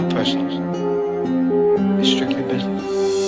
not personal. It's strictly business.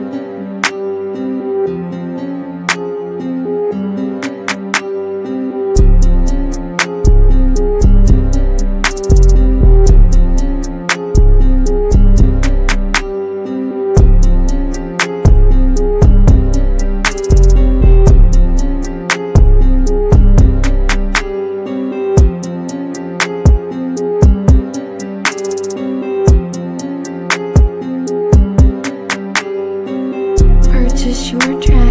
it's your track.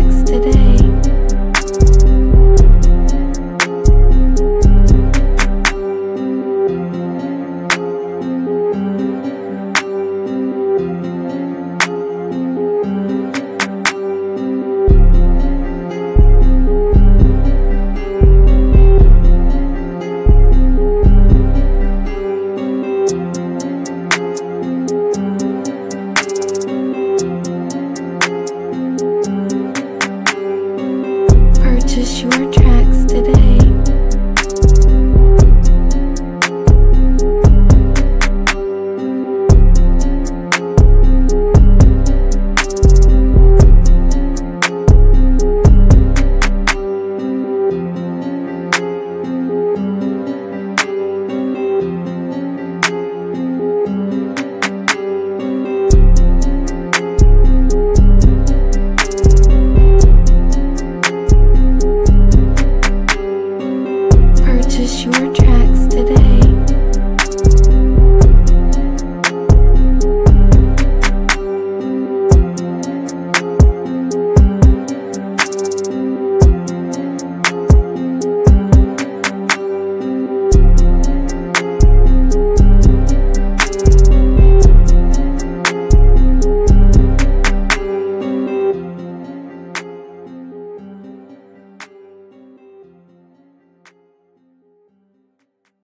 just your tracks today.